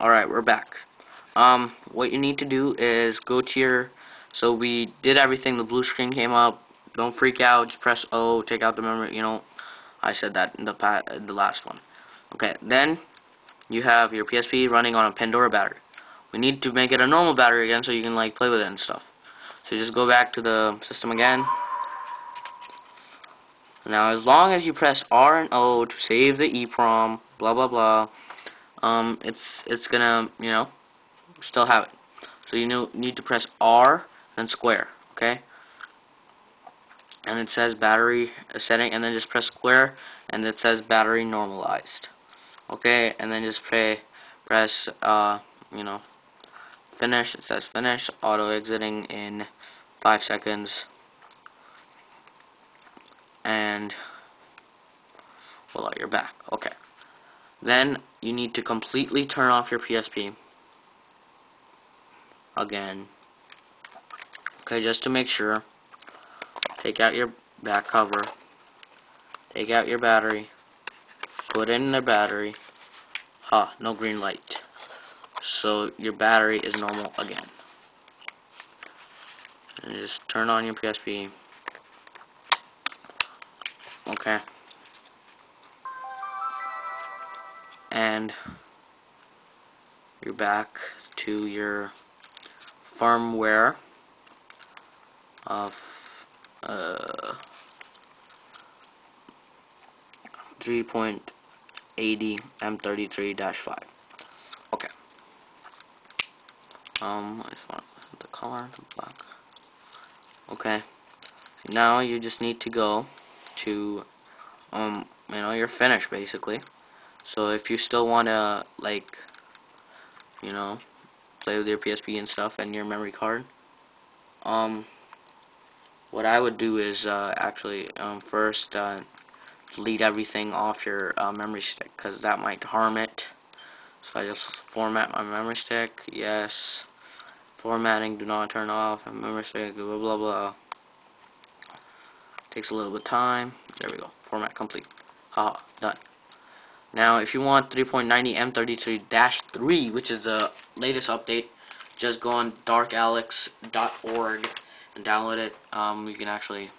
Alright, we're back. Um, what you need to do is go to your, so we did everything, the blue screen came up, don't freak out, just press O, take out the memory, you know, I said that in the, the last one. Okay, then you have your PSP running on a Pandora battery. We need to make it a normal battery again so you can like play with it and stuff. So just go back to the system again. Now as long as you press R and O to save the EEPROM, blah blah blah, um, it's it's gonna you know still have it. So you know, need to press R and square, okay? And it says battery setting, and then just press square, and it says battery normalized, okay? And then just pray, press uh, you know finish. It says finish. Auto exiting in five seconds, and voila, you're back. Okay. Then you need to completely turn off your PSP again. Okay, just to make sure. Take out your back cover. Take out your battery. Put in the battery. Ha, huh, no green light. So your battery is normal again. And just turn on your PSP. Okay. And you're back to your firmware of uh, 3.80 M33-5. Okay. Um, I just want the color, the black. Okay. Now you just need to go to, um, you know, you're finished basically. So if you still want to, like, you know, play with your PSP and stuff and your memory card, um, what I would do is uh, actually um, first uh, delete everything off your uh, memory stick because that might harm it. So I just format my memory stick. Yes. Formatting, do not turn off. Memory stick, blah blah blah. Takes a little bit of time. There we go. Format complete. Haha, done. Now, if you want 3.90 M33-3, which is the latest update, just go on darkalex.org and download it. Um, you can actually,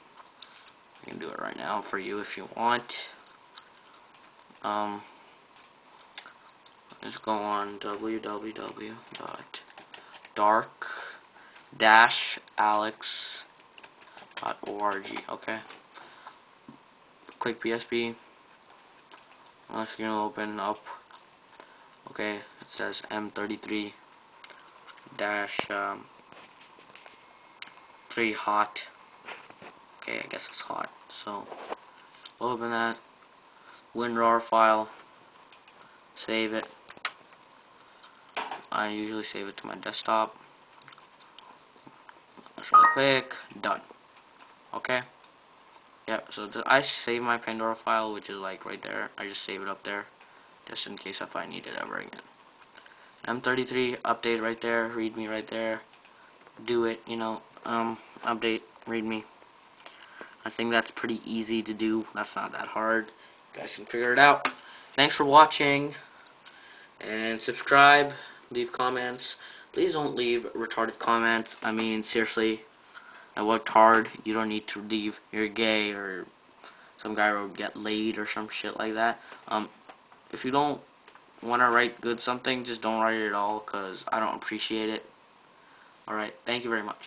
I can do it right now for you if you want. Um, just go on www.dark-alex.org. Okay. Click PSP. Unless you're gonna open up. Okay, it says M33 dash um, 3 hot. Okay, I guess it's hot. So open that WinRAR file, save it. I usually save it to my desktop. Really quick. Done. Okay. Yeah, so I save my Pandora file, which is like right there. I just save it up there, just in case if I need it ever again. M33 update right there, read me right there. Do it, you know, um, update, read me. I think that's pretty easy to do. That's not that hard. You guys can figure it out. Thanks for watching, and subscribe, leave comments. Please don't leave retarded comments. I mean, seriously, I worked hard. You don't need to leave. You're gay or some guy will get laid or some shit like that. Um, if you don't want to write good something, just don't write it at all because I don't appreciate it. Alright, thank you very much.